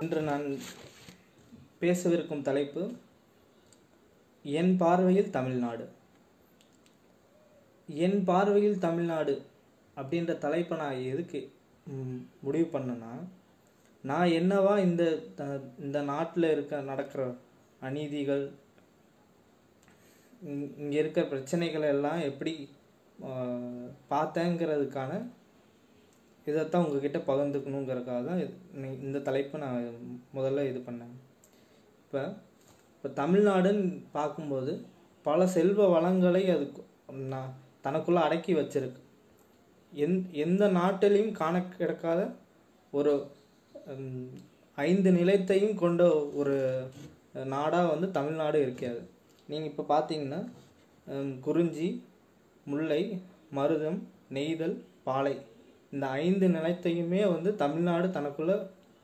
இன்று நான் பேசவிருக்கும் தலைப்பு என் பார்வையில் தமிழ்நாடு. என் பார்வையில் தமிழ்நாடு அப்படின்ற தலைப்பை நான் எதுக்கு முடிவு பண்ணேன்னா நான் என்னவா இந்த த- இந்த நாட்டில் இருக்க நடக்கிற அநீதிகள் இங்- இருக்கிற இருக்க பிரச்சனைகளை எல்லாம் எப்படி பார்த்தேங்கிறதுக்கான இதைத்தான் உங்ககிட்ட பகிர்ந்துக்கணுங்கிறதுக்காக தான் இது- இந்த தலைப்பை நான் முதல்ல இது பண்ணேன். இப்போ இப்போ தமிழ்நாடுன்னு பார்க்கும்போது பல செல்வ வளங்களை அது நான் தனக்குள்ளே அடக்கி வச்சிருக்கு. எந் எந்த நாட்டிலையும் காண கிடக்காத ஒரு ஐந்து நிலையத்தையும் கொண்ட ஒரு நாடாக வந்து தமிழ்நாடு இருக்காது நீங்கள் இப்போ பார்த்தீங்கன்னா குறிஞ்சி முல்லை மருதம் நெய்தல் பாலை இந்த ஐந்து நிலத்தையுமே வந்து தமிழ்நாடு தனக்குள்ளே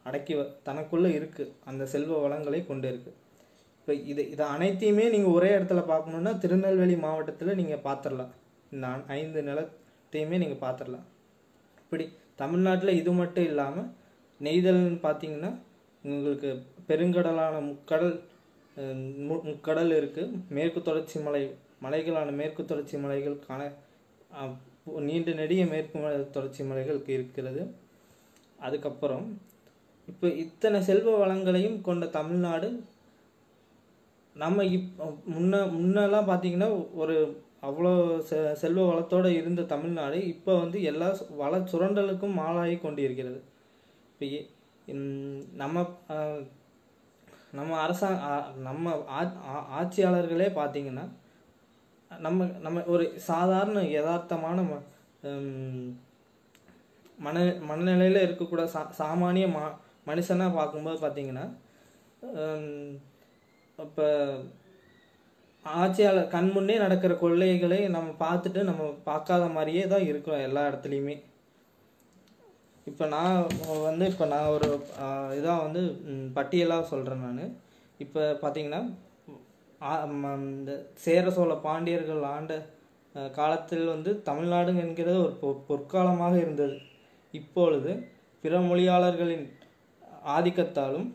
அடக்கி வ தனக்குள்ளே இருக்குது அந்த செல்வ வளங்களை கொண்டு இருக்குது இப்போ இது இதை அனைத்தையுமே நீங்கள் ஒரே இடத்துல பார்க்கணுன்னா திருநெல்வேலி மாவட்டத்தில் நீங்கள் பார்த்துடலாம். இந்த ஐந்து நிலத்தையுமே நீங்கள் பார்த்துடலாம். இப்படி தமிழ்நாட்டில் இது மட்டும் இல்லாமல் நெய்தல்னு பார்த்தீங்கன்னா உங்களுக்கு பெருங்கடலான முக்கடல் மு- முக்கடல் இருக்குது மேற்கு தொடர்ச்சி மலை மலைகளான மேற்கு தொடர்ச்சி மலைகள் காண நீண்ட நெடிய மேற்கு மலை தொடர்ச்சி மலைகள் இருக்கிறது. அதுக்கப்புறம் இப்போ இத்தனை செல்வ வளங்களையும் கொண்ட தமிழ்நாடு நம்ம இப் முன்ன முன்னெல்லாம் பார்த்தீங்கன்னா ஒரு அவ்வளோ செ செல்வ வளத்தோடு இருந்த தமிழ்நாடு இப்போ வந்து எல்லா வள சுரண்டலுக்கும் ஆளாகி கொண்டு இருக்கிறது இப்போ நம்ம நம்ம அரசாங்க நம்ம ஆ- ஆட்சியாளர்களே பார்த்தீங்கன்னா நம்ம நம்ம ஒரு சாதாரண யதார்த்தமான ம மன மனநிலையில் இருக்கக்கூட சா சாமானிய மா மனுஷனாக பார்க்கும்போது பார்த்தீங்கன்னா இப்போ ஆட்சியாளர் கண் முன்னே நடக்கிற கொள்ளைகளை நம்ம பார்த்துட்டு நம்ம பார்க்காத மாதிரியே தான் இருக்கிறோம் எல்லா இடத்துலையுமே. இப்போ நான் வந்து இப்போ நான் ஒரு இதாக வந்து பட்டியலாக சொல்கிறேன் நான். இப்போ பார்த்தீங்கன்னா இந்த சேர சோழ பாண்டியர்கள் ஆண்ட காலத்தில் வந்து தமிழ்நாடு என்கிறது ஒரு பொ பொற்காலமாக இருந்தது. இப்பொழுது பிற மொழியாளர்களின் ஆதிக்கத்தாலும்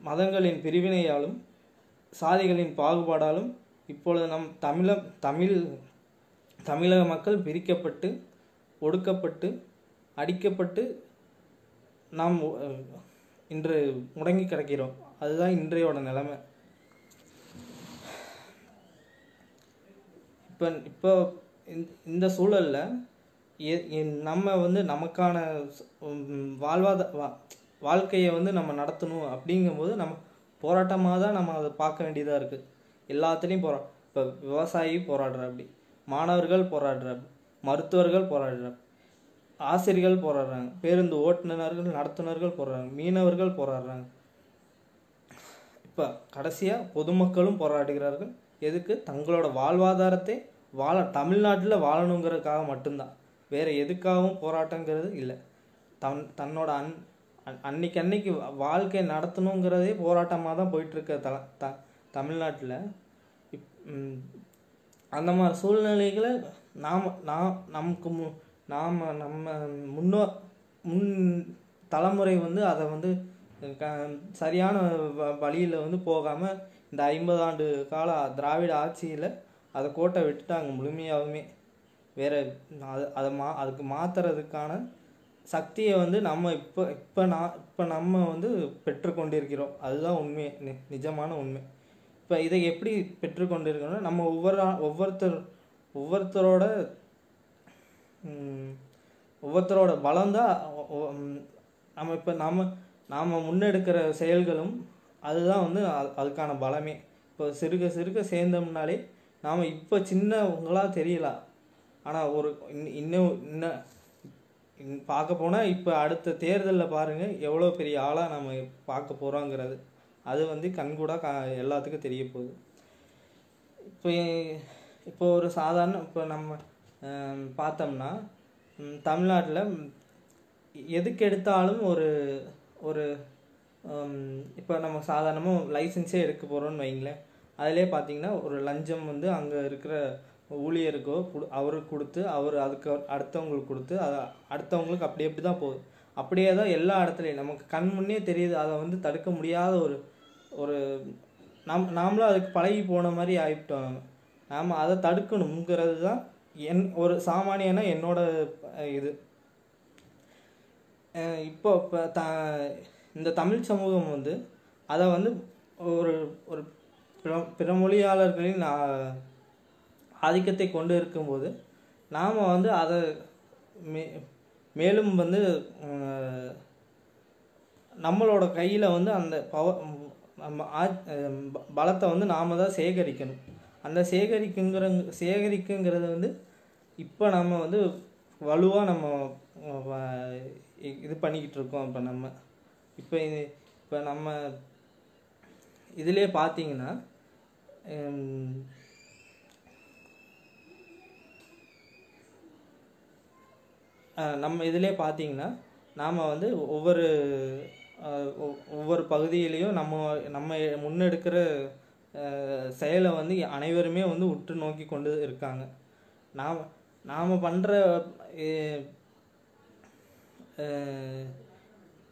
மதங்களின் பிரிவினையாலும் சாதிகளின் பாகுபாடாலும் இப்பொழுது நம் தமிழ தமிழ் தமிழக மக்கள் பிரிக்கப்பட்டு ஒடுக்கப்பட்டு அடிக்கப்பட்டு நாம் இன்று முடங்கி கிடக்கிறோம். அதுதான் இன்றையோட நிலைமை. இப்போ இப்போ இந்த- சூழலில் நம்ம வந்து நமக்கான வாழ்வாத வா வாழ்க்கையை வந்து நம்ம நடத்தணும் அப்படிங்கும்போது நம்ம போராட்டமாக தான் நம்ம அதை பார்க்க வேண்டியதாக இருக்குது எல்லாத்துலேயும் போரா இப்போ விவசாயி போராடுற அப்படி மாணவர்கள் போராடுற மருத்துவர்கள் போராடுற ஆசிரியர்கள் போராடுறாங்க பேருந்து ஓட்டுநர்கள் நடத்துனர்கள் போராடுறாங்க மீனவர்கள் போராடுறாங்க. இப்போ கடைசியாக பொதுமக்களும் போராடுகிறார்கள். எதுக்கு? தங்களோட வாழ்வாதாரத்தை வாழ தமிழ்நாட்டில் வாழணுங்கிறதுக்காக மட்டும்தான். வேறு எதுக்காகவும் போராட்டங்கிறது இல்லை. தன் தன்னோட அன் அன்னைக்கு அன்னைக்கு வாழ்க்கை நடத்தணுங்கிறதே போராட்டமாக தான் போயிட்டுருக்க த த தமிழ்நாட்டில். இப் அந்த மாதிரி சூழ்நிலைகளை நாம் நாம் நமக்கு மு நாம் நம்ம முன்னோ முன் தலைமுறை வந்து அதை வந்து க சரியான வ வழியில் வந்து போகாமல் இந்த ஐம்பது ஆண்டு கால திராவிட ஆட்சியில் அதை கோட்டை விட்டுட்டாங்க முழுமையாகவுமே வேறு அது அதை மா அதுக்கு மாற்றுறதுக்கான சக்தியை வந்து நம்ம இப்போ இப்போ நான் இப்போ நம்ம வந்து பெற்றுக்கொண்டிருக்கிறோம். அதுதான் உண்மை நி- நிஜமான உண்மை. இப்போ இதை எப்படி பெற்றுக்கொண்டிருக்கிறோம்னா நம்ம ஒவ்வொரு ஒவ்வொருத்தர் ஒவ்வொருத்தரோட ஒவ்வொருத்தரோட பலம் தான் நம்ம இப்போ நம்ம நாம் முன்னெடுக்கிற செயல்களும் அதுதான் வந்து அது- அதுக்கான பலமே. இப்போ சிறுக சிறுக சேர்ந்தோம்னாலே நாம் இப்போ சின்னவங்களாக தெரியலாம் ஆனால் ஒரு இன் இன்னும் இன்னும் இன்- பார்க்க போனால் இப்போ அடுத்த தேர்தலில் பாருங்கள் எவ்வளோ பெரிய ஆளாக நம்ம பார்க்க போகிறோங்கிறது அது வந்து கண்கூடாக கா எல்லாத்துக்கும் தெரிய போகுது. இப்போ இப்போ ஒரு சாதாரண இப்போ நம்ம பார்த்தோம்னா தமிழ்நாட்டில் எதுக்கு எடுத்தாலும் ஒரு ஒரு இப்போ நம்ம சாதாரணமாக லைசன்ஸே எடுக்க போகிறோன்னு வைங்களேன். அதிலே பார்த்தீங்கன்னா ஒரு லஞ்சம் வந்து அங்கே இருக்கிற ஊழியருக்கோ அவருக்கு கொடுத்து அவர் அதுக்கு அடுத்தவங்களுக்கு கொடுத்து அதை அடுத்தவங்களுக்கு அப்படி அப்படி தான் போகுது. அப்படியே தான் எல்லா இடத்துலையும் நமக்கு கண் முன்னே தெரியுது அதை வந்து தடுக்க முடியாத ஒரு ஒரு நம் நாமளும் அதுக்கு பழகி போன மாதிரி ஆகிட்டோம் நாம். அதை தடுக்கணுங்கிறது தான் என் ஒரு சாமானியனா என்னோட இது. இப்போ இப்போ த இந்த தமிழ் சமூகம் வந்து அதை வந்து ஒரு ஒரு பிற பிற மொழியாளர்களின் ஆதிக்கத்தை கொண்டு இருக்கும்போது நாம் வந்து அதை மே மேலும் வந்து நம்மளோட கையில் வந்து அந்த பவ நம்ம ஆ- பலத்தை வந்து நாம தான் சேகரிக்கணும். அந்த சேகரிக்குங்கிற சேகரிக்குங்கிறது வந்து இப்போ நம்ம வந்து வலுவாக நம்ம இது பண்ணிக்கிட்டு இருக்கோம். இப்போ நம்ம இப்போ இப்போ நம்ம இதிலே பார்த்தீங்கன்னா நம்ம இதிலே பார்த்தீங்கன்னா நாம் வந்து ஒவ்வொரு ஒவ்வொரு பகுதியிலையும் நம்ம நம்ம முன்னெடுக்கிற செயலை வந்து அனைவருமே வந்து உற்று நோக்கி கொண்டு இருக்காங்க. நாம் நாம் பண்ணுற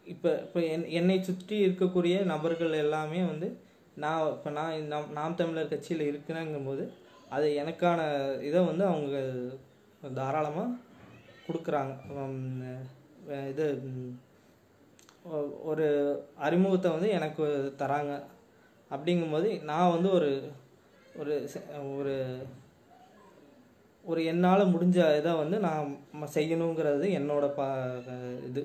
இப்போ இப்போ என் என்னை சுற்றி இருக்கக்கூடிய நபர்கள் எல்லாமே வந்து நான் இப்போ நான் நாம் நாம் தமிழர் கட்சியில் இருக்கிறேங்கும்போது அது எனக்கான இதை வந்து அவங்க தாராளமாக கொடுக்குறாங்க. இது ஒரு அறிமுகத்தை வந்து எனக்கு தராங்க. அப்படிங்கும்போது நான் வந்து ஒரு ஒரு ஒரு ஒரு என்னால் முடிஞ்ச இதை வந்து நான் செய்யணுங்கிறது என்னோட ப இது.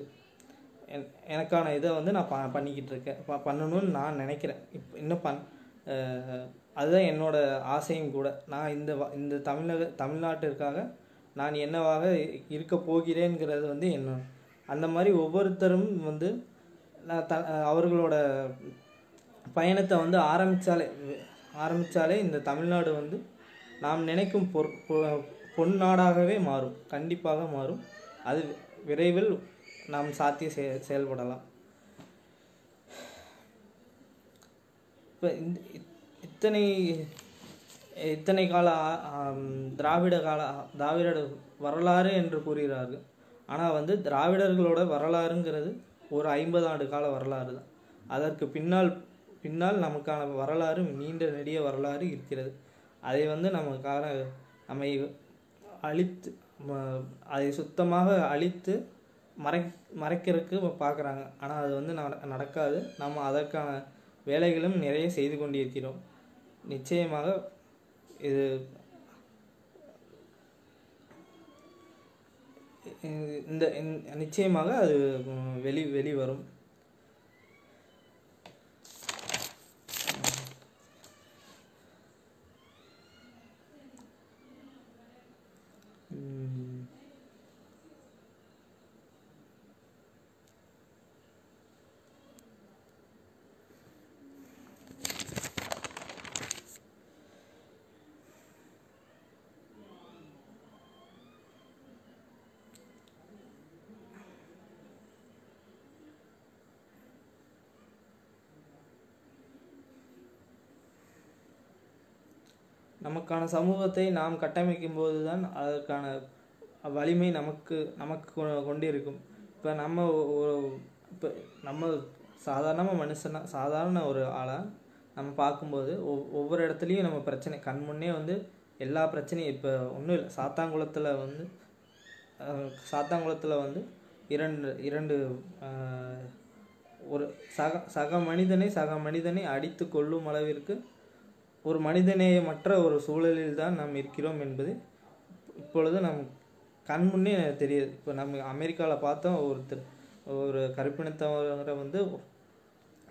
எனக்கான இதை வந்து நான் ப பண்ணிக்கிட்டு இருக்கேன் ப பண்ணணும்னு நான் நினைக்கிறேன். இப்போ இன்னும் பண் அதுதான் என்னோட ஆசையும் கூட. நான் இந்த வ- இந்த தமிழக தமிழ்நாட்டிற்காக நான் என்னவாக இருக்க போகிறேங்கிறது வந்து என்ன அந்த மாதிரி ஒவ்வொருத்தரும் வந்து நான் த அவர்களோட பயணத்தை வந்து ஆரம்பித்தாலே ஆரம்பித்தாலே இந்த தமிழ்நாடு வந்து நாம் நினைக்கும் பொற் பொ- பொன்னாடாகவே மாறும். கண்டிப்பாக மாறும். அது விரைவில் நாம் சாத்திய செய செயல்படலாம். இப்போ இந்த இத்தனை இத்தனை கால திராவிட கால திராவிட வரலாறு என்று கூறுகிறார்கள். ஆனால் வந்து திராவிடர்களோட வரலாறுங்கிறது ஒரு ஐம்பது ஆண்டு கால வரலாறு தான். அதற்கு பின்னால் பின்னால் நமக்கான வரலாறு நீண்ட நெடிய வரலாறு இருக்கிறது. அதை வந்து நமக்கான நம்மை அழித்து அதை சுத்தமாக அழித்து மறை மறைக்கிறதுக்கு பார்க்குறாங்க ஆனால் அது வந்து நடக்காது. நம்ம அதற்கான வேலைகளும் நிறைய செய்து கொண்டிருக்கிறோம். நிச்சயமாக இது இந்த நிச்சயமாக அது வெளி வெளிவரும். நமக்கான சமூகத்தை நாம் கட்டமைக்கும் போது தான் அதற்கான வலிமை நமக்கு நமக்கு கொ- கொண்டிருக்கும். இப்போ நம்ம இப்போ நம்ம சாதாரணமாக மனுஷனா சாதாரண ஒரு ஆளாக நம்ம பார்க்கும்போது ஒவ் ஒவ்வொரு இடத்துலையும் நம்ம பிரச்சனை கண் முன்னே வந்து எல்லா பிரச்சனையும் இப்போ ஒன்றும் இல்லை சாத்தாங்குளத்தில் வந்து சாத்தாங்குளத்தில் வந்து இரண்டு இரண்டு ஒரு சக சக மனிதனை சக மனிதனை அடித்து கொள்ளும் அளவிற்கு ஒரு மனிதநேயமற்ற ஒரு சூழலில் தான் நாம் இருக்கிறோம் என்பது இப்பொழுது நம் கண் முன்னே தெரியுது இப்போ நம்ம அமெரிக்காவில் பார்த்தோம் ஒருத்தர் ஒரு கருப்பினத்தவரை வந்து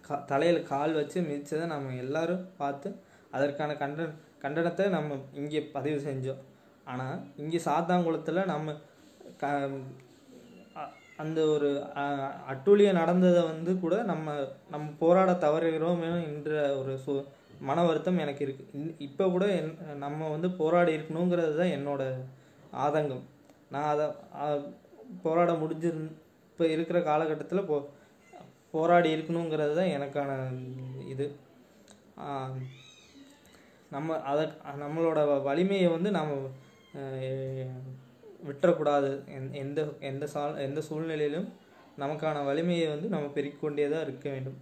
கா தலையில் கால் வச்சு மிதிச்சதை நம்ம எல்லாரும் பார்த்து அதற்கான கண்ட கண்டனத்தை நம்ம இங்கே பதிவு செஞ்சோம். ஆனால் இங்கே சாத்தாங்குளத்தில் நம்ம க அந்த ஒரு அட்டூழியம் நடந்ததை வந்து கூட நம்ம நம்ம போராட தவறுகிறோம் என்ற ஒரு சு மன வருத்தம் எனக்கு இருக்குது இப்போ கூட என் நம்ம வந்து போராடி இருக்கணுங்கிறது தான் என்னோடய ஆதங்கம். நான் அதை போராட முடிஞ்சு இப்போ இருக்கிற காலகட்டத்தில் போ போராடி இருக்கணுங்கிறது தான் எனக்கான இது. நம்ம அதை நம்மளோட வலிமையை வந்து நாம் விட்டுறக்கூடாது. எந்- எந்த எந்த சால் எந்த சூழ்நிலையிலும் நமக்கான வலிமையை வந்து நம்ம பெருக்கிக்கொண்டே தான் இருக்க வேண்டும்.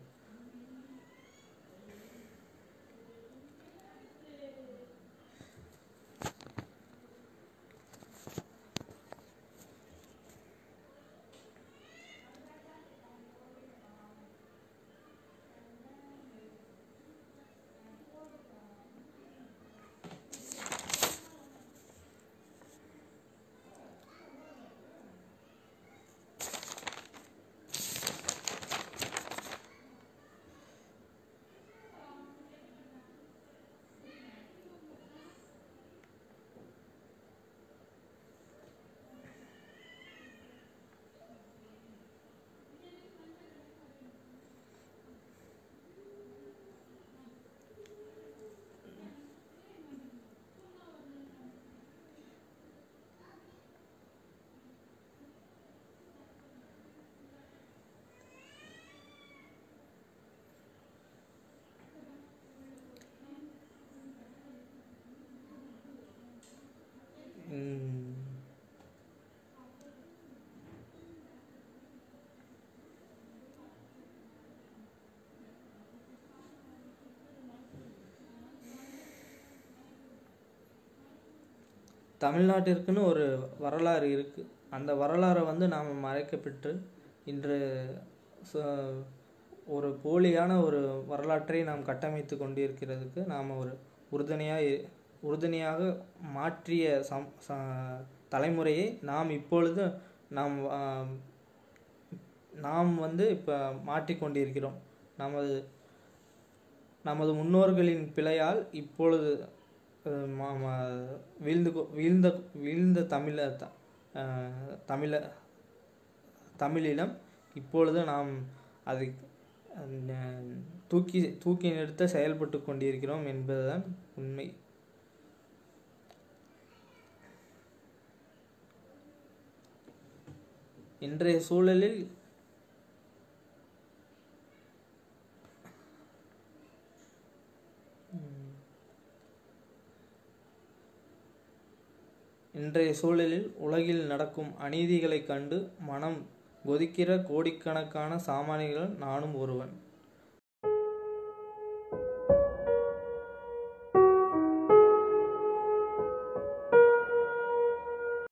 தமிழ்நாட்டிற்குன்னு ஒரு வரலாறு இருக்குது அந்த வரலாறை வந்து நாம் மறைக்கப்பட்டு இன்று ச- ஒரு போலியான ஒரு வரலாற்றை நாம் கட்டமைத்து கொண்டிருக்கிறதுக்கு நாம் ஒரு உறுதுணையாக உறுதுணையாக மாற்றிய சம் ச- தலைமுறையை நாம் இப்பொழுது நாம் நாம் வந்து இப்போ மாற்றிக்கொண்டிருக்கிறோம் நமது நமது முன்னோர்களின் பிழையால் இப்பொழுது மா வீழ்ந்து கொ- வீழ்ந்த வீழ்ந்த தமிழ த தமிழ தமிழினம் இப்பொழுது நாம் அதை தூக்கி தூக்கி நிறுத்த செயல்பட்டு கொண்டிருக்கிறோம் என்பதுதான் உண்மை. இன்றைய சூழலில் இன்றைய சூழலில் உலகில் நடக்கும் அநீதிகளைக் கண்டு மனம் கொதிக்கிற கோடிக்கணக்கான சாமானியர்கள் நானும் ஒருவன்.